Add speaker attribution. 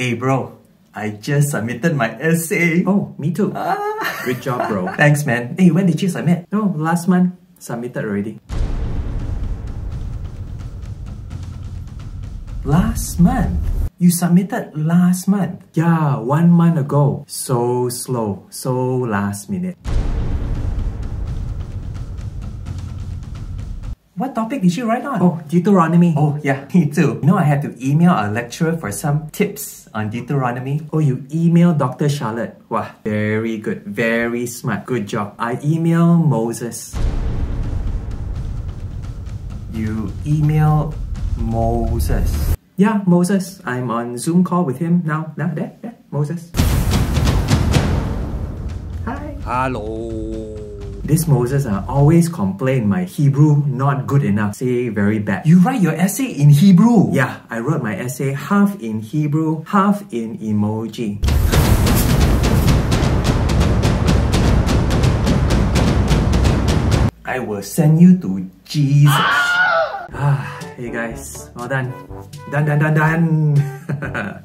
Speaker 1: Hey bro, I just submitted my essay.
Speaker 2: Oh, me too.
Speaker 1: Ah.
Speaker 2: Good job, bro.
Speaker 1: Thanks man. Hey, when did you submit?
Speaker 2: No, last month. Submitted already.
Speaker 1: Last month? You submitted last month?
Speaker 2: Yeah, one month ago. So slow, so last minute.
Speaker 1: What topic did you write on?
Speaker 2: Oh, Deuteronomy.
Speaker 1: Oh, yeah, me too. You know, I had to email our lecturer for some tips on Deuteronomy.
Speaker 2: Oh, you email Dr. Charlotte. Wow, very good. Very smart. Good job. I email Moses.
Speaker 1: You email Moses.
Speaker 2: Yeah, Moses. I'm on Zoom call with him now. Now, there, there, Moses. Hi.
Speaker 3: Hello.
Speaker 2: This Moses uh, always complain my Hebrew not good enough. Say very bad.
Speaker 1: You write your essay in Hebrew?
Speaker 2: Yeah, I wrote my essay half in Hebrew, half in emoji.
Speaker 1: I will send you to Jesus.
Speaker 2: Ah, hey guys, well done. Done, done, done, done.